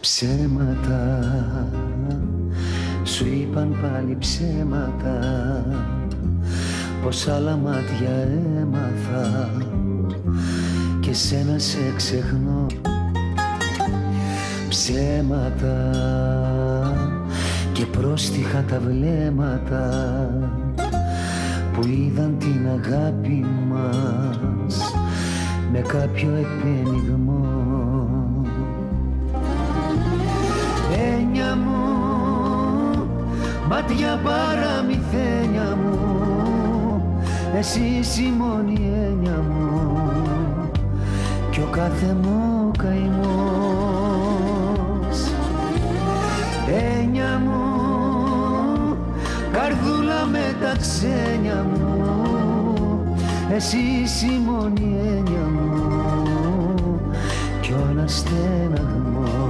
Ψέματα. Σου είπαν πάλι ψέματα Πως άλλα μάτια έμαθα. Και σένα σε ξεχνώ. Ψέματα. Και πρόστιχα τα βλέμματα Που είδαν την αγάπη μας. Με κάποιο επένιγμό Έννοια μου, μάτια παραμυθένια μου. Εσύ η μόνη έννοια μου. Κι ο κάθε μου καημός. Έννοια μου, καρδούλα με τα ξένια μου. Εσύ η μόνη έννοια μου. Κι ο αναστέναγμός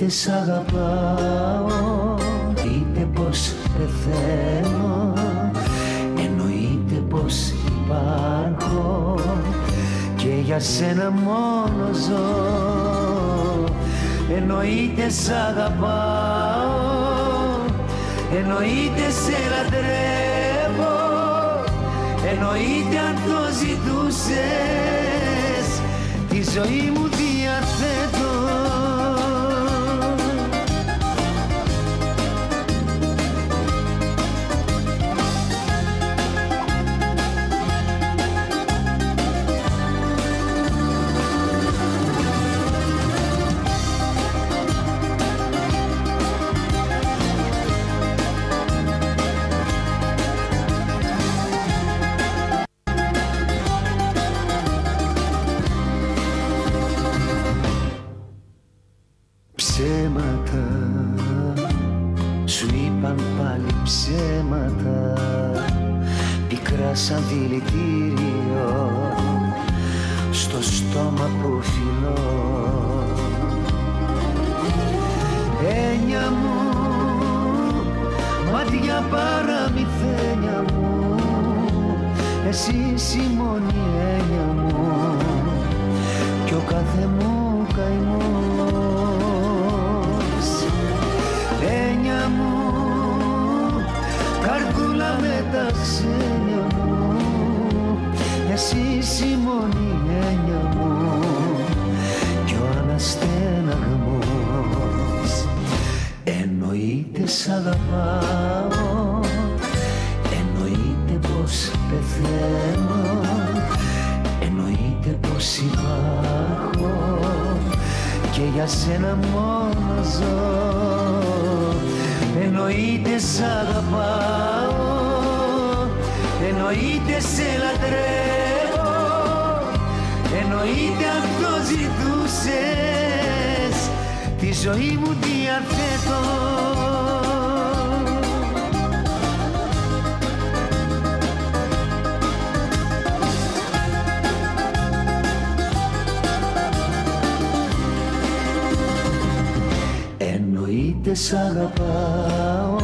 Εννοείται σ' αγαπάω Είτε πως πεθαίνω Εννοείται πως υπάρχω. Και για σένα μόνο ζω Εννοείται σ' αγαπάω. Εννοείται σε λατρεύω Εννοείται αν το ζητούσες. Τη ζωή μου διαθέτω είπαν πάλι ψέματα Πικρά σαν δηλητήριο Στο στόμα που φιλώ Έννοια μου Μάτια παραμυθένια μου Εσύ η μόνη έννοια μου. Κι ο κάθε μου σ' αγαπάω Εννοείται πως πεθαίνω Εννοείται πως υπάρχω Και για σένα μόνο ζω. Εννοείται σ' αγαπάω Εννοείται σε λατρεύω Εννοείται αν το ζητούσες. Τη ζωή μου διαθέτω Εννοείται σ' αγαπάω.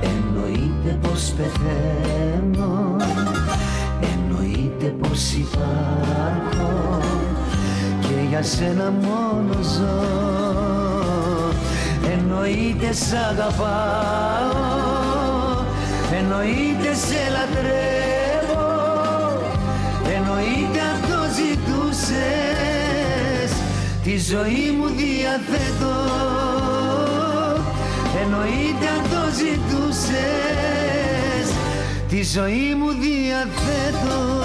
Εννοείται πως πεθαίνω. Εννοείται πως υπάρχω. Και για σένα μόνο ζω. Εννοείται σ' αγαπάω. Εννοείται σε λατρεύω. Εννοείται αν το ζητούσες. Τη ζωή μου διαθέτω Εννοείται αν το ζητούσες. Τη ζωή μου διαθέτω